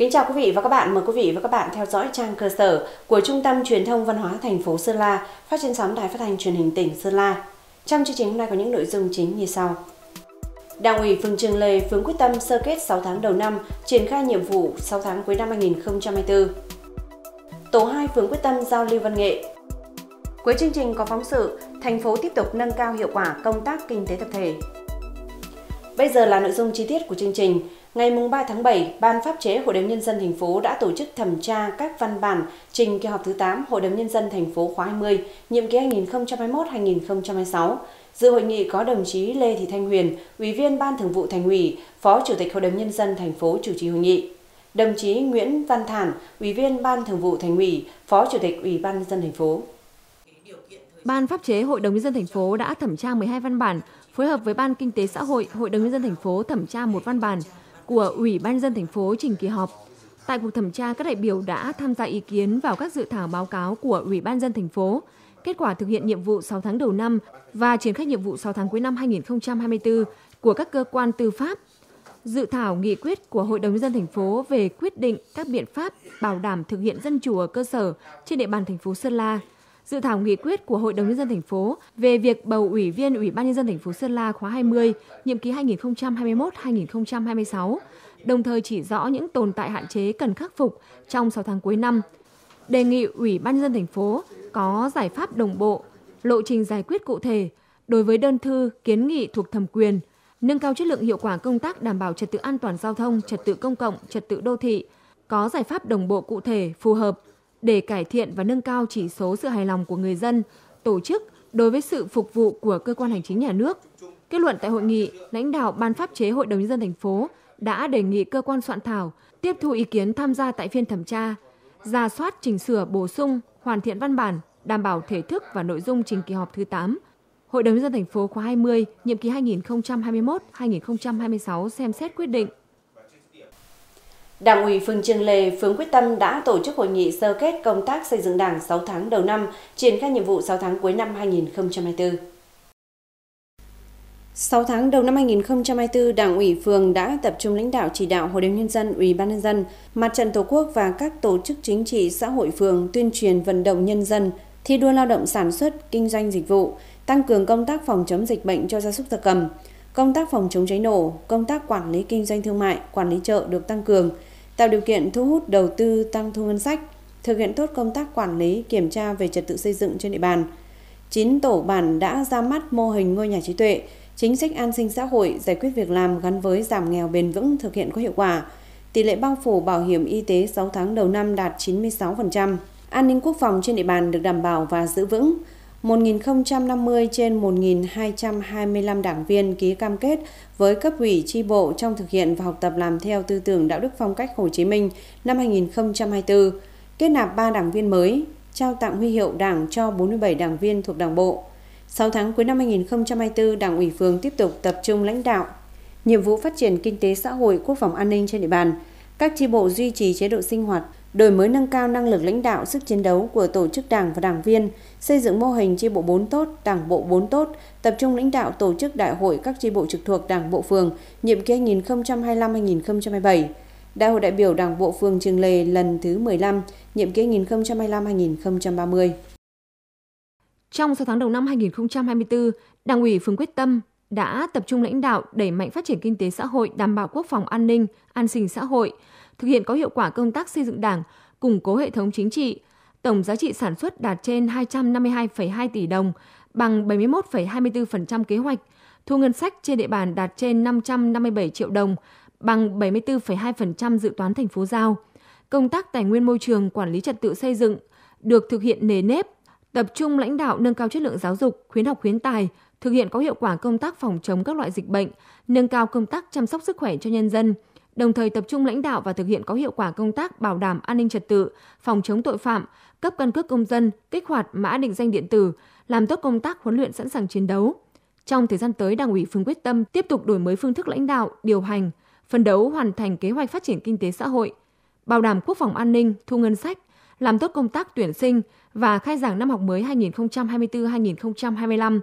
Kính chào quý vị và các bạn, mời quý vị và các bạn theo dõi trang cơ sở của Trung tâm Truyền thông Văn hóa thành phố Sơn La, phát trên sóng Đài Phát thanh Truyền hình tỉnh Sơn La. Trong chương trình hôm nay có những nội dung chính như sau. Đảng ủy phường Trường Lề, phường quyết tâm sơ kết 6 tháng đầu năm, triển khai nhiệm vụ 6 tháng cuối năm 2024. Tổ 2 phường quyết tâm giao lưu văn nghệ. Cuối chương trình có phóng sự, thành phố tiếp tục nâng cao hiệu quả công tác kinh tế tập thể. Bây giờ là nội dung chi tiết của chương trình. Ngày 3 tháng 7, Ban pháp chế Hội đồng Nhân dân thành phố đã tổ chức thẩm tra các văn bản trình kỳ họp thứ 8 Hội đồng Nhân dân thành phố khóa 20, nhiệm kỳ 2021-2026. Dự hội nghị có đồng chí Lê Thị Thanh Huyền, Ủy viên Ban Thường vụ Thành ủy, Phó Chủ tịch Hội đồng Nhân dân thành phố chủ trì hội nghị. Đồng chí Nguyễn Văn Thản, Ủy viên Ban Thường vụ Thành ủy, Phó Chủ tịch Ủy ban nhân dân thành phố. Ban pháp chế Hội đồng nhân dân thành phố đã thẩm tra 12 văn bản, phối hợp với Ban Kinh tế xã hội Hội đồng nhân dân thành phố thẩm tra một văn bản của Ủy ban dân thành phố trình kỳ họp. Tại cuộc thẩm tra, các đại biểu đã tham gia ý kiến vào các dự thảo báo cáo của Ủy ban dân thành phố, kết quả thực hiện nhiệm vụ 6 tháng đầu năm và triển khai nhiệm vụ 6 tháng cuối năm 2024 của các cơ quan tư pháp, dự thảo nghị quyết của Hội đồng nhân dân thành phố về quyết định các biện pháp bảo đảm thực hiện dân chủ ở cơ sở trên địa bàn thành phố Sơn La, dự thảo nghị quyết của Hội đồng nhân dân thành phố về việc bầu ủy viên Ủy ban nhân dân thành phố Sơn La khóa 20, nhiệm kỳ 2021-2026, đồng thời chỉ rõ những tồn tại hạn chế cần khắc phục trong 6 tháng cuối năm. Đề nghị Ủy ban nhân dân thành phố có giải pháp đồng bộ, lộ trình giải quyết cụ thể đối với đơn thư kiến nghị thuộc thẩm quyền, nâng cao chất lượng hiệu quả công tác đảm bảo trật tự an toàn giao thông, trật tự công cộng, trật tự đô thị, có giải pháp đồng bộ cụ thể phù hợp để cải thiện và nâng cao chỉ số sự hài lòng của người dân, tổ chức đối với sự phục vụ của cơ quan hành chính nhà nước. Kết luận tại hội nghị, lãnh đạo Ban pháp chế Hội đồng nhân dân thành phố đã đề nghị cơ quan soạn thảo tiếp thu ý kiến tham gia tại phiên thẩm tra, ra soát chỉnh sửa bổ sung, hoàn thiện văn bản, đảm bảo thể thức và nội dung trình kỳ họp thứ 8. Hội đồng nhân dân thành phố khóa 20, nhiệm kỳ 2021-2026 xem xét quyết định Đảng ủy phường Trường Lề, phường Quyết Tâm đã tổ chức hội nghị sơ kết công tác xây dựng Đảng 6 tháng đầu năm, triển khai nhiệm vụ 6 tháng cuối năm 2024. 6 tháng đầu năm 2024, Đảng ủy phường đã tập trung lãnh đạo chỉ đạo Hội đồng nhân dân, Ủy ban nhân dân, Mặt trận Tổ quốc và các tổ chức chính trị xã hội phường tuyên truyền vận động nhân dân thi đua lao động sản xuất, kinh doanh dịch vụ, tăng cường công tác phòng chống dịch bệnh cho gia súc gia cầm, công tác phòng chống cháy nổ, công tác quản lý kinh doanh thương mại, quản lý chợ được tăng cường, tạo điều kiện thu hút đầu tư tăng thu ngân sách, thực hiện tốt công tác quản lý, kiểm tra về trật tự xây dựng trên địa bàn. 9 tổ bản đã ra mắt mô hình ngôi nhà trí tuệ, chính sách an sinh xã hội, giải quyết việc làm gắn với giảm nghèo bền vững thực hiện có hiệu quả. Tỷ lệ bao phủ bảo hiểm y tế 6 tháng đầu năm đạt 96%. An ninh quốc phòng trên địa bàn được đảm bảo và giữ vững. 1.050 trên 1.225 đảng viên ký cam kết với cấp ủy tri bộ trong thực hiện và học tập làm theo tư tưởng đạo đức phong cách Hồ Chí Minh năm 2024, kết nạp 3 đảng viên mới, trao tặng huy hiệu đảng cho 47 đảng viên thuộc đảng bộ. 6 tháng cuối năm 2024, Đảng ủy phường tiếp tục tập trung lãnh đạo nhiệm vụ phát triển kinh tế xã hội, quốc phòng an ninh trên địa bàn. Các tri bộ duy trì chế độ sinh hoạt, đổi mới nâng cao năng lực lãnh đạo, sức chiến đấu của tổ chức đảng và đảng viên, xây dựng mô hình chi bộ 4 tốt, đảng bộ 4 tốt, tập trung lãnh đạo tổ chức đại hội các chi bộ trực thuộc đảng bộ phường nhiệm kỳ 2025-2027. Đại hội đại biểu Đảng bộ phường Trường Lề lần thứ 15, nhiệm kỳ 2025-2030. Trong 6 tháng đầu năm 2024, Đảng ủy phường quyết tâm đã tập trung lãnh đạo đẩy mạnh phát triển kinh tế xã hội, đảm bảo quốc phòng an ninh, an sinh xã hội, thực hiện có hiệu quả công tác xây dựng Đảng, củng cố hệ thống chính trị. Tổng giá trị sản xuất đạt trên 252,2 tỷ đồng, bằng 71,24% kế hoạch. Thu ngân sách trên địa bàn đạt trên 557 triệu đồng, bằng 74,2% dự toán thành phố giao. Công tác tài nguyên môi trường, quản lý trật tự xây dựng được thực hiện nề nếp, tập trung lãnh đạo nâng cao chất lượng giáo dục, khuyến học khuyến tài, thực hiện có hiệu quả công tác phòng chống các loại dịch bệnh, nâng cao công tác chăm sóc sức khỏe cho nhân dân, đồng thời tập trung lãnh đạo và thực hiện có hiệu quả công tác bảo đảm an ninh trật tự, phòng chống tội phạm, cấp căn cước công dân, kích hoạt mã định danh điện tử, làm tốt công tác huấn luyện sẵn sàng chiến đấu. Trong thời gian tới, Đảng ủy phường quyết tâm tiếp tục đổi mới phương thức lãnh đạo, điều hành, phấn đấu hoàn thành kế hoạch phát triển kinh tế xã hội, bảo đảm quốc phòng an ninh, thu ngân sách, làm tốt công tác tuyển sinh và khai giảng năm học mới 2024-2025.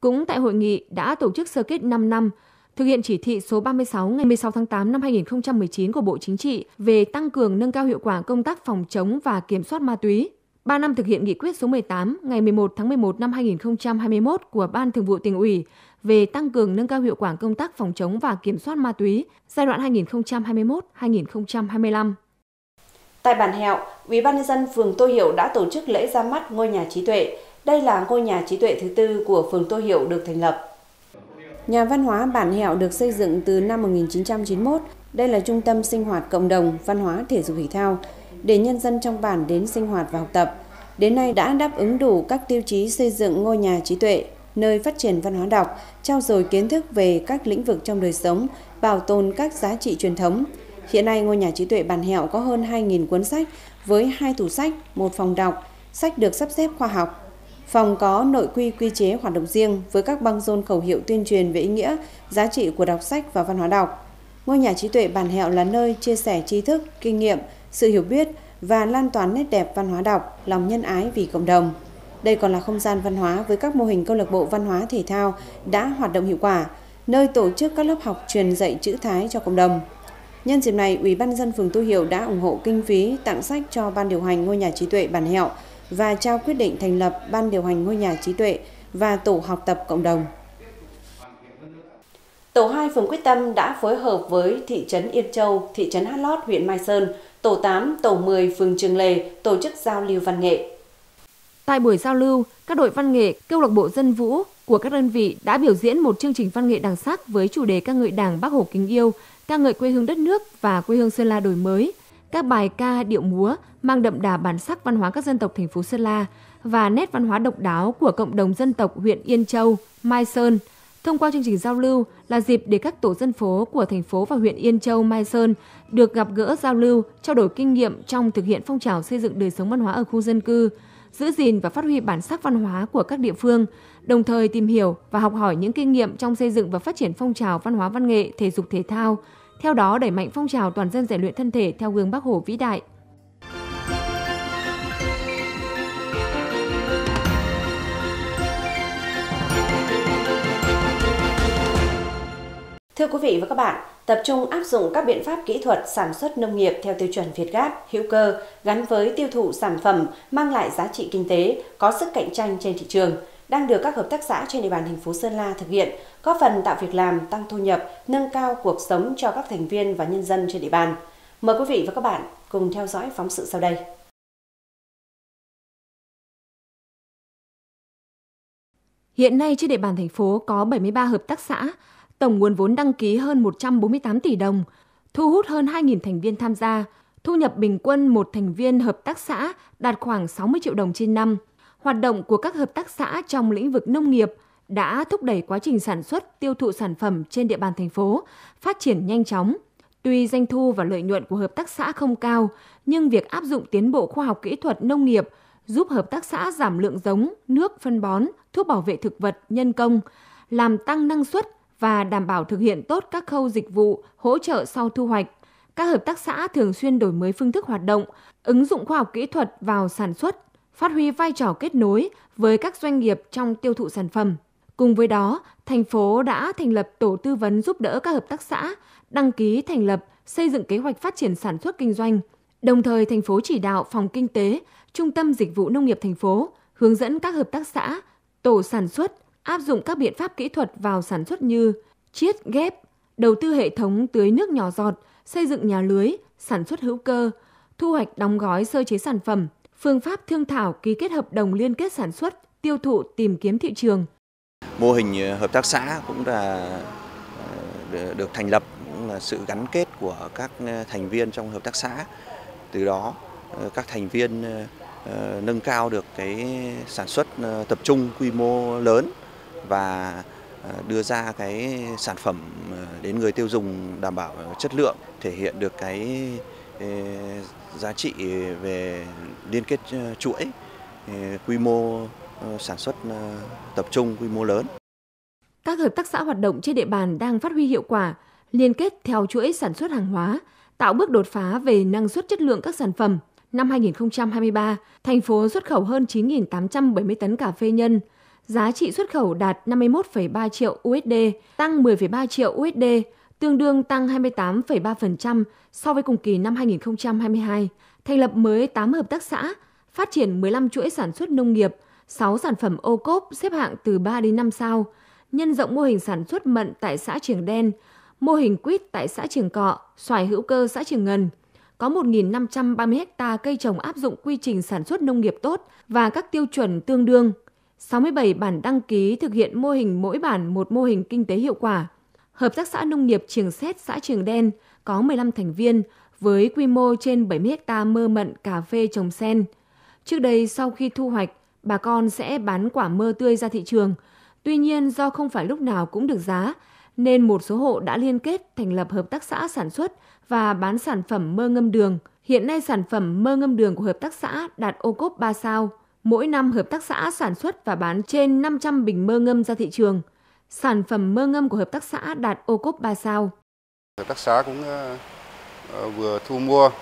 Cũng tại hội nghị đã tổ chức sơ kết 5 năm thực hiện chỉ thị số 36 ngày 16 tháng 8 năm 2019 của Bộ Chính trị về tăng cường nâng cao hiệu quả công tác phòng chống và kiểm soát ma túy. 3 năm thực hiện nghị quyết số 18 ngày 11 tháng 11 năm 2021 của Ban Thường vụ tỉnh ủy về tăng cường nâng cao hiệu quả công tác phòng chống và kiểm soát ma túy giai đoạn 2021-2025. Tại Bản Hẹo, Ủy ban nhân dân phường Tô Hiểu đã tổ chức lễ ra mắt ngôi nhà trí tuệ. Đây là ngôi nhà trí tuệ thứ tư của phường Tô Hiểu được thành lập. Nhà văn hóa Bản Hẹo được xây dựng từ năm 1991. Đây là trung tâm sinh hoạt cộng đồng, văn hóa, thể dục thể thao để nhân dân trong bản đến sinh hoạt và học tập. Đến nay đã đáp ứng đủ các tiêu chí xây dựng ngôi nhà trí tuệ, nơi phát triển văn hóa đọc, trao dồi kiến thức về các lĩnh vực trong đời sống, bảo tồn các giá trị truyền thống. Hiện nay ngôi nhà trí tuệ Bản Hẹo có hơn 2.000 cuốn sách với hai tủ sách, một phòng đọc, sách được sắp xếp khoa học, Phòng có nội quy quy chế hoạt động riêng với các băng rôn khẩu hiệu tuyên truyền về ý nghĩa, giá trị của đọc sách và văn hóa đọc. Ngôi nhà trí tuệ Bản Hẹo là nơi chia sẻ tri thức, kinh nghiệm, sự hiểu biết và lan tỏa nét đẹp văn hóa đọc, lòng nhân ái vì cộng đồng. Đây còn là không gian văn hóa với các mô hình câu lạc bộ văn hóa thể thao đã hoạt động hiệu quả, nơi tổ chức các lớp học truyền dạy chữ Thái cho cộng đồng. Nhân dịp này, Ủy ban dân phường Tu Hiểu đã ủng hộ kinh phí tặng sách cho ban điều hành ngôi nhà trí tuệ Bản Hẹo và trao quyết định thành lập ban điều hành ngôi nhà trí tuệ và tổ học tập cộng đồng. Tổ 2 phường Quyết Tâm đã phối hợp với thị trấn Yên Châu, thị trấn Hát Lót, huyện Mai Sơn, tổ 8, tổ 10 phường Trường Lề tổ chức giao lưu văn nghệ. Tại buổi giao lưu, các đội văn nghệ, câu lạc bộ dân vũ của các đơn vị đã biểu diễn một chương trình văn nghệ đặc sắc với chủ đề ca ngợi Đảng Bác Hồ kính yêu, ca ngợi quê hương đất nước và quê hương Sơn La đổi mới. Các bài ca, điệu múa mang đậm đà bản sắc văn hóa các dân tộc thành phố Sơn La và nét văn hóa độc đáo của cộng đồng dân tộc huyện Yên Châu, Mai Sơn. Thông qua chương trình giao lưu là dịp để các tổ dân phố của thành phố và huyện Yên Châu, Mai Sơn được gặp gỡ giao lưu, trao đổi kinh nghiệm trong thực hiện phong trào xây dựng đời sống văn hóa ở khu dân cư, giữ gìn và phát huy bản sắc văn hóa của các địa phương, đồng thời tìm hiểu và học hỏi những kinh nghiệm trong xây dựng và phát triển phong trào văn hóa văn nghệ, thể dục thể thao, theo đó đẩy mạnh phong trào toàn dân rèn luyện thân thể theo gương Bắc Hồ vĩ đại. Thưa quý vị và các bạn, tập trung áp dụng các biện pháp kỹ thuật sản xuất nông nghiệp theo tiêu chuẩn Việt Gáp, hữu cơ gắn với tiêu thụ sản phẩm mang lại giá trị kinh tế, có sức cạnh tranh trên thị trường đang được các hợp tác xã trên địa bàn thành phố Sơn La thực hiện, góp phần tạo việc làm, tăng thu nhập, nâng cao cuộc sống cho các thành viên và nhân dân trên địa bàn. Mời quý vị và các bạn cùng theo dõi phóng sự sau đây. Hiện nay trên địa bàn thành phố có 73 hợp tác xã, tổng nguồn vốn đăng ký hơn 148 tỷ đồng, thu hút hơn 2.000 thành viên tham gia, thu nhập bình quân một thành viên hợp tác xã đạt khoảng 60 triệu đồng trên năm. Hoạt động của các hợp tác xã trong lĩnh vực nông nghiệp đã thúc đẩy quá trình sản xuất, tiêu thụ sản phẩm trên địa bàn thành phố phát triển nhanh chóng. Tuy doanh thu và lợi nhuận của hợp tác xã không cao, nhưng việc áp dụng tiến bộ khoa học kỹ thuật nông nghiệp giúp hợp tác xã giảm lượng giống, nước, phân bón, thuốc bảo vệ thực vật, nhân công, làm tăng năng suất và đảm bảo thực hiện tốt các khâu dịch vụ, hỗ trợ sau thu hoạch. Các hợp tác xã thường xuyên đổi mới phương thức hoạt động, ứng dụng khoa học kỹ thuật vào sản xuất, phát huy vai trò kết nối với các doanh nghiệp trong tiêu thụ sản phẩm. Cùng với đó, thành phố đã thành lập tổ tư vấn giúp đỡ các hợp tác xã đăng ký thành lập, xây dựng kế hoạch phát triển sản xuất kinh doanh. Đồng thời, thành phố chỉ đạo phòng kinh tế, trung tâm dịch vụ nông nghiệp thành phố hướng dẫn các hợp tác xã, tổ sản xuất áp dụng các biện pháp kỹ thuật vào sản xuất như chiết ghép, đầu tư hệ thống tưới nước nhỏ giọt, xây dựng nhà lưới, sản xuất hữu cơ, thu hoạch đóng gói sơ chế sản phẩm, phương pháp thương thảo ký kết hợp đồng liên kết sản xuất, tiêu thụ tìm kiếm thị trường. Mô hình ờ, hợp tác xã cũng là ờ, được thành lập cũng là sự gắn kết của các ờ, thành viên trong hợp tác xã. Từ đó các thành viên nâng cao được cái sản xuất tập trung quy mô lớn và đưa ra cái sản phẩm đến người tiêu dùng đảm bảo chất lượng, thể hiện được cái giá trị về liên kết ờ, chuỗi, quy mô ờ, sản xuất ờ, tập trung, quy mô lớn. Các hợp tác xã hoạt động trên địa bàn đang phát huy hiệu quả, liên kết theo chuỗi sản xuất hàng hóa, tạo bước đột phá về năng suất chất lượng các sản phẩm. Năm 2023, thành phố xuất khẩu hơn 9.870 tấn cà phê nhân, Giá trị xuất khẩu đạt 51,3 triệu USD, tăng 10,3 triệu USD, tương đương tăng 28,3% so với cùng kỳ năm 2022. Thành lập mới 8 hợp tác xã, phát triển 15 chuỗi sản xuất nông nghiệp, 6 sản phẩm ô cốp xếp hạng từ 3 đến 5 sao, nhân rộng mô hình sản xuất mận tại xã Trường Đen, mô hình quýt tại xã Trường Cọ, xoài hữu cơ xã Trường Ngân. Có 1.530 ha cây trồng áp dụng quy trình sản xuất nông nghiệp tốt và các tiêu chuẩn tương đương. 67 bản đăng ký thực hiện mô hình mỗi bản một mô hình kinh tế hiệu quả. Hợp tác xã nông nghiệp Trường Xét xã Trường Đen có 15 thành viên với quy mô trên 70 ha mơ mận cà phê trồng sen. Trước đây sau khi thu hoạch, bà con sẽ bán quả mơ tươi ra thị trường. Tuy nhiên do không phải lúc nào cũng được giá, nên một số hộ đã liên kết thành lập hợp tác xã sản xuất và bán sản phẩm mơ ngâm đường. Hiện nay sản phẩm mơ ngâm đường của hợp tác xã đạt ô cốp 3 sao. Mỗi năm hợp tác xã sản xuất và bán trên 500 bình mơ ngâm ra thị trường. Sản phẩm mơ ngâm của hợp tác xã đạt ô cốp 3 sao. Hợp tác xã cũng uh, vừa thu mua, uh,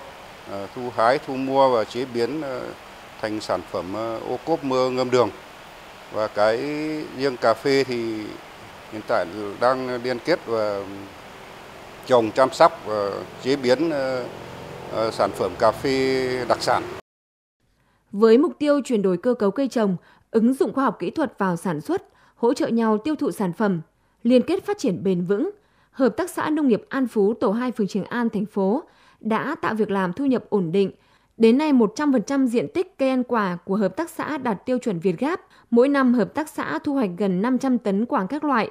thu hái, thu mua và chế biến thành sản phẩm ô cốp mơ ngâm đường. Và cái riêng cà phê thì hiện tại đang liên kết và trồng chăm sóc và chế biến sản phẩm cà phê đặc sản. Với mục tiêu chuyển đổi cơ cấu cây trồng, ứng dụng khoa học kỹ thuật vào sản xuất, hỗ trợ nhau tiêu thụ sản phẩm, liên kết phát triển bền vững, Hợp tác xã Nông nghiệp An Phú tổ 2 phường Trường An thành phố đã tạo việc làm thu nhập ổn định. Đến nay 100% diện tích cây ăn quả của hợp tác xã đạt tiêu chuẩn Việt Gáp, mỗi năm hợp tác xã thu hoạch gần 500 tấn quả các loại,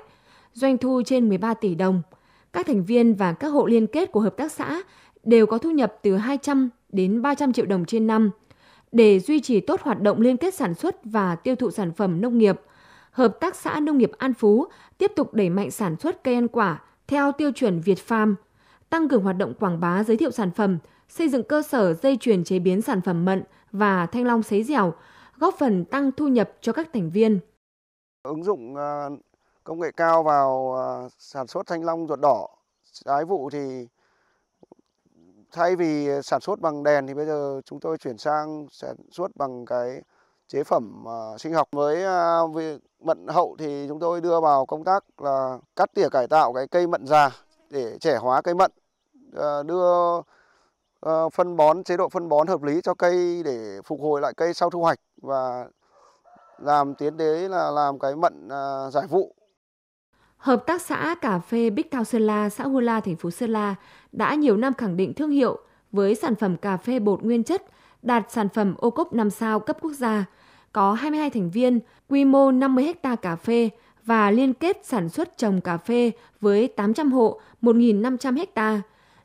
doanh thu trên 13 tỷ đồng. Các thành viên và các hộ liên kết của hợp tác xã đều có thu nhập từ 200 đến 300 triệu đồng trên năm. Để duy trì tốt hoạt động liên kết sản xuất và tiêu thụ sản phẩm nông nghiệp, Hợp tác xã Nông nghiệp An Phú tiếp tục đẩy mạnh sản xuất cây ăn quả theo tiêu chuẩn Việt Farm, tăng cường hoạt động quảng bá giới thiệu sản phẩm, xây dựng cơ sở dây chuyền chế biến sản phẩm mận và thanh long sấy dẻo, góp phần tăng thu nhập cho các thành viên. Ứng dụng à, công nghệ cao vào à, sản xuất thanh long ruột đỏ, trái vụ thì thay vì sản xuất bằng đèn thì bây giờ chúng tôi chuyển sang sản xuất bằng cái chế phẩm uh, sinh học. Với uh, mận hậu thì chúng tôi đưa vào công tác là cắt tỉa cải tạo cái cây mận già để trẻ hóa cây mận. Uh, đưa uh, phân bón chế độ phân bón hợp lý cho cây để phục hồi lại cây sau thu hoạch và làm tiến đến là làm cái mận uh, giải vụ. Hợp tác xã cà phê Bích Thao Sơn La, xã Hua La, thành phố Sơn La đã nhiều năm khẳng định thương hiệu với sản phẩm cà phê bột nguyên chất đạt sản phẩm ô cốp 5 sao cấp quốc gia, có 22 thành viên, quy mô 50 ha cà phê và liên kết sản xuất trồng cà phê với 800 hộ, 1.500 ha.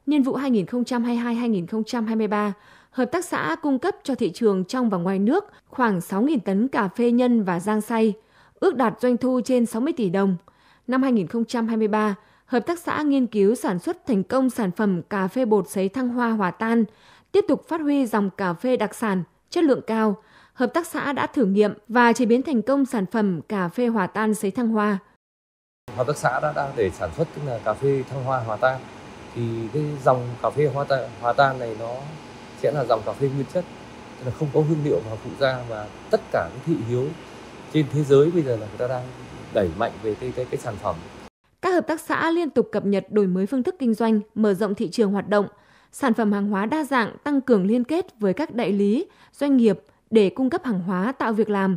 Niên vụ 2022-2023, hợp tác xã cung cấp cho thị trường trong và ngoài nước khoảng 6.000 tấn cà phê nhân và giang xay, ước đạt doanh thu trên 60 tỷ đồng. Năm 2023, hợp tác xã nghiên cứu sản xuất thành công sản phẩm cà phê bột sấy thăng hoa hòa tan, tiếp tục phát huy dòng cà phê đặc sản, chất lượng cao. Hợp tác xã đã thử nghiệm và chế biến thành công sản phẩm cà phê hòa tan sấy thăng hoa. Hợp tác xã đã đang để sản xuất tức là cà phê thăng hoa hòa tan. Thì cái dòng cà phê hòa tan, hòa tan này nó sẽ là dòng cà phê nguyên chất, tức là không có hương liệu và phụ gia và tất cả những thị hiếu trên thế giới bây giờ là người ta đang đẩy mạnh về cái cái cái sản phẩm. Các hợp tác xã liên tục cập nhật đổi mới phương thức kinh doanh, mở rộng thị trường hoạt động, sản phẩm hàng hóa đa dạng tăng cường liên kết với các đại lý, doanh nghiệp để cung cấp hàng hóa tạo việc làm.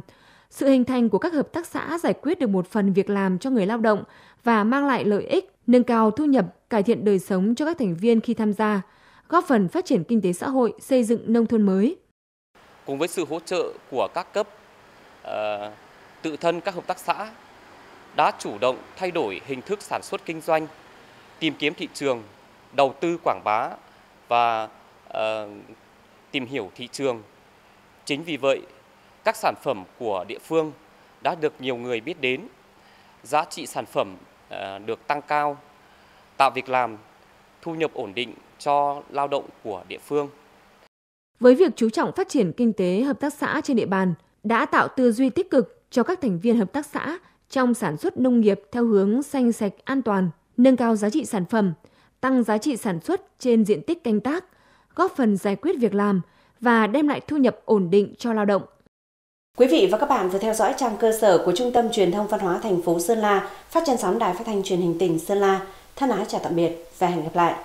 Sự hình thành của các hợp tác xã giải quyết được một phần việc làm cho người lao động và mang lại lợi ích, nâng cao thu nhập, cải thiện đời sống cho các thành viên khi tham gia, góp phần phát triển kinh tế xã hội, xây dựng nông thôn mới. Cùng với sự hỗ trợ của các cấp, ờ, tự thân các hợp tác xã đã chủ động thay đổi hình thức sản xuất kinh doanh, tìm kiếm thị trường, đầu tư quảng bá và uh, tìm hiểu thị trường. Chính vì vậy, các sản phẩm của địa phương đã được nhiều người biết đến, giá trị sản phẩm uh, được tăng cao, tạo việc làm, thu nhập ổn định cho lao động của địa phương. Với việc chú trọng phát triển kinh tế hợp tác xã trên địa bàn, đã tạo tư duy tích cực cho các thành viên hợp tác xã trong sản xuất nông nghiệp theo hướng xanh sạch an toàn, nâng cao giá trị sản phẩm, tăng giá trị sản xuất trên diện tích canh tác, góp phần giải quyết việc làm và đem lại thu nhập ổn định cho lao động. Quý vị và các bạn vừa theo dõi trang cơ sở của Trung tâm Truyền thông Văn hóa thành phố Sơn La, phát trên sóng Đài Phát thanh Truyền hình tỉnh Sơn La. Thân ái chào tạm biệt và hẹn gặp lại.